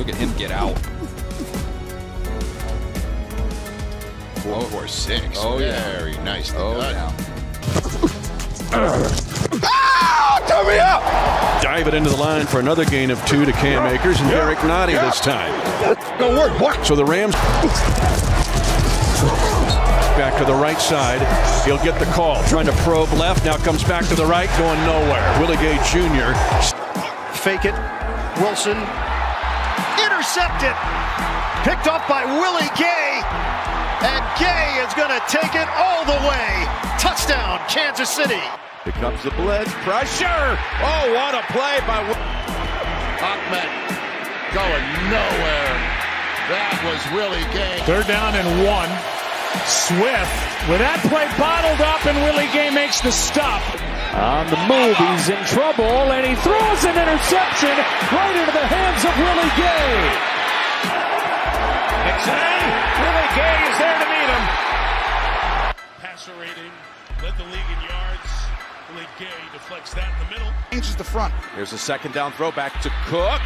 Look at him get out. Four, Oh. four, six. Oh, yeah. Very nicely Oh, done. yeah. Ah, Dive it into the line for another gain of two to Cam Akers and Derrick Nnadi this time. Go work. What? So the Rams back to the right side. He'll get the call. Trying to probe left. Now comes back to the right, going nowhere. Willie Gay Jr. Fake it. Wilson. Intercepted. Picked up by Willie Gay. And Gay is going to take it all the way. Touchdown, Kansas City. Here comes the blitz. Pressure. Oh, what a play by Ahmed going nowhere. That was Willie Gay. Third down and one. Swift with that play bottled up, and Willie Gay makes the stop. On the move, he's in trouble, and he throws an interception right into the hands of Willie Gay. Nixon, Willie Gay is there to meet him. passer rating, led the league in yards. Willie Gay deflects that in the middle. Changes the front. Here's a second down throw back to Cook.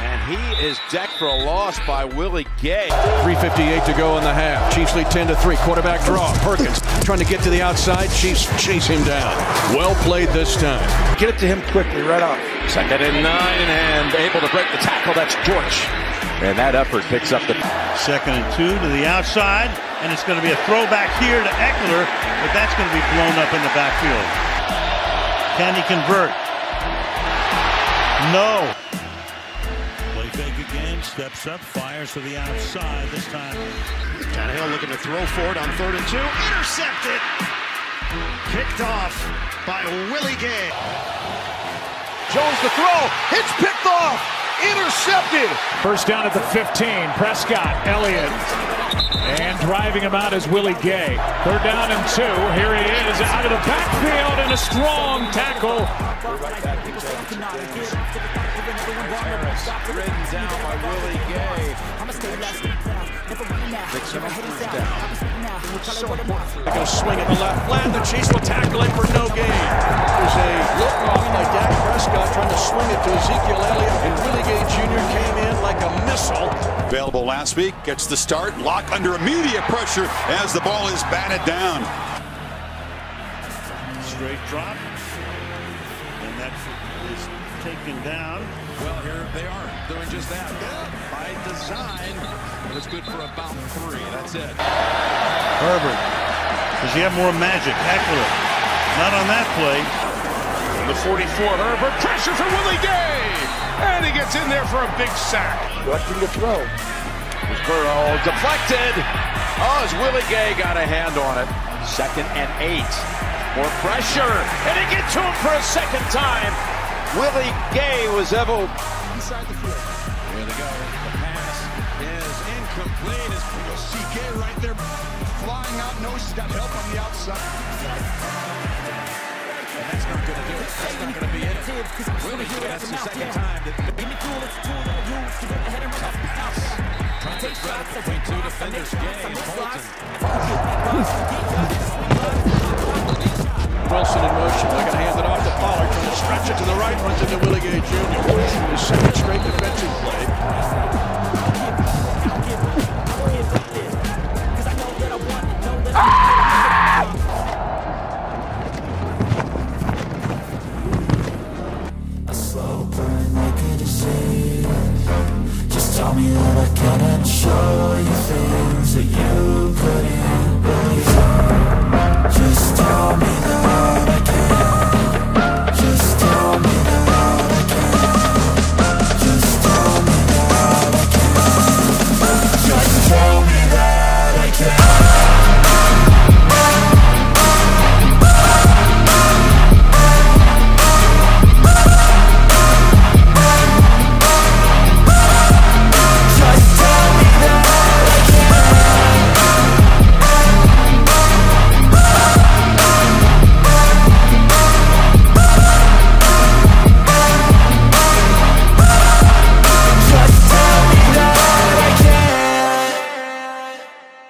And he is decked for a loss by Willie Gay. 358 to go in the half. Chiefs lead 10 to 3. Quarterback draw. Perkins trying to get to the outside. Chiefs chase him down. Well played this time. Get it to him quickly, right off. Second and nine, and able to break the tackle. That's George. And that effort picks up the. Second and two to the outside, and it's going to be a throwback here to Ekeler, but that's going to be blown up in the backfield. Can he convert? No. Play fake again, steps up, fires to the outside. This time, Tannehill looking to throw for it on third and two. Intercepted. Picked off by Willie Gay. Jones the throw. It's picked off. Intercepted. First down at the 15. Prescott, Elliott. And driving him out is Willie Gay. Third down and two. Here he is out of the backfield and a strong tackle. Ridden down by Willie Gay. They're going to swing at the left flat. The Chiefs will tackle it for no gain. There's a look off by Dak Prescott trying to swing it to Ezekiel Elliott. And Willie Gay Jr. came in like a missile. Available last week, gets the start, lock under immediate pressure as the ball is batted down. Straight drop. And that is taken down. well, here they are doing just that by design. But it's good for about three. That's it. Herbert. Does he have more magic? Ekeler. Not on that play. In the 44, Herbert, pressure for Willie Gay. And he gets in there for a big sack. Directing the throw. Burrow deflected. Oh, as Willie Gay got a hand on it. Second and eight. More pressure. And he gets to him for a second time. Willie Gay was able. Inside the field. Here they go. The pass is incomplete. As you'll see Gay right there flying out. Knows he's got help on the outside. And that's not going to do it. That's not going to be it. Willie Gay, that's the second time that tough pass. Trying to thread it between two defenders, Gay and Bolton. It to the right. Runs into Willie Gay Jr. His second straight defensive play.